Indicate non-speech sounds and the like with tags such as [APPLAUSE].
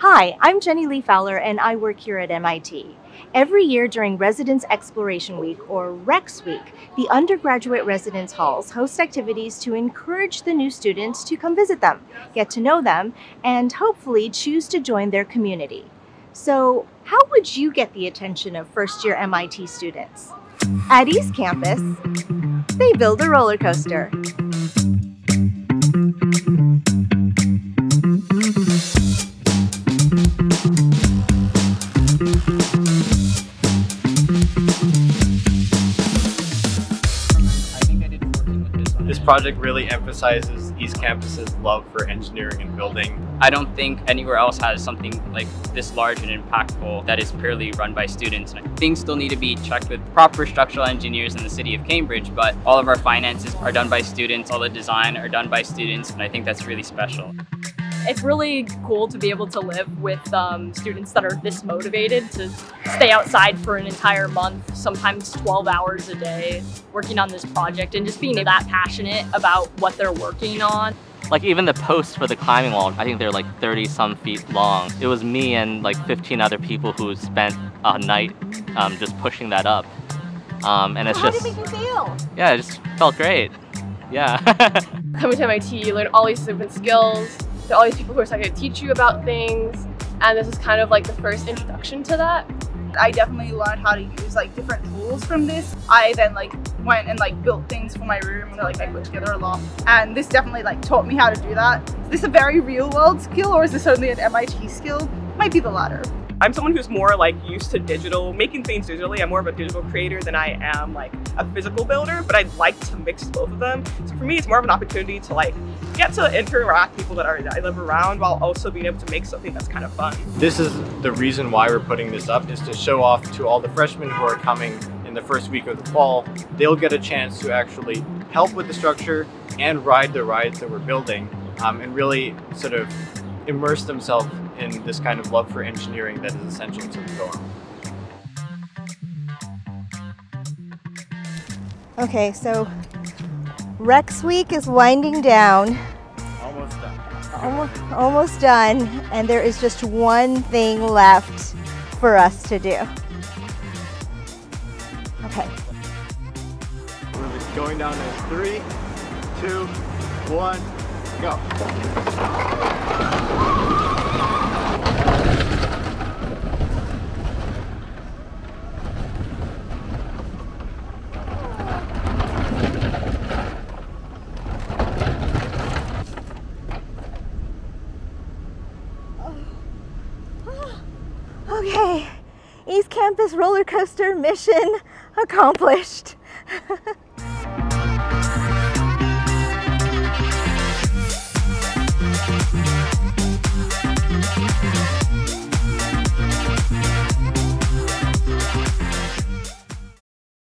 Hi, I'm Jenny Lee Fowler and I work here at MIT. Every year during Residence Exploration Week, or REX Week, the undergraduate residence halls host activities to encourage the new students to come visit them, get to know them, and hopefully choose to join their community. So, how would you get the attention of first year MIT students? At East Campus, they build a roller coaster. This project really emphasizes East Campus's love for engineering and building. I don't think anywhere else has something like this large and impactful that is purely run by students. Things still need to be checked with proper structural engineers in the city of Cambridge, but all of our finances are done by students, all the design are done by students, and I think that's really special. It's really cool to be able to live with um, students that are this motivated to stay outside for an entire month, sometimes 12 hours a day, working on this project and just being that passionate about what they're working on. Like even the posts for the climbing wall, I think they're like 30 some feet long. It was me and like 15 other people who spent a night um, just pushing that up. Um, and it's How just, did it make you feel? yeah, it just felt great. Yeah. [LAUGHS] coming to MIT, you learn all these different skills. Are all these people who are starting to teach you about things, and this is kind of like the first introduction to that. I definitely learned how to use like different tools from this. I then like went and like built things for my room and like I put together a lot. And this definitely like taught me how to do that. Is this a very real world skill or is this only an MIT skill? Might be the latter. I'm someone who's more like used to digital, making things digitally. I'm more of a digital creator than I am like a physical builder, but I'd like to mix both of them. So for me, it's more of an opportunity to like get to interact with people that are that I live around while also being able to make something that's kind of fun. This is the reason why we're putting this up is to show off to all the freshmen who are coming in the first week of the fall. They'll get a chance to actually help with the structure and ride the rides that we're building um, and really sort of immerse themselves in this kind of love for engineering that is essential to the dorm. Okay, so Rex Week is winding down. Almost done. Almost, almost done, and there is just one thing left for us to do. Okay. We're going down in three, two, one, go. Okay, East Campus roller coaster mission accomplished. [LAUGHS]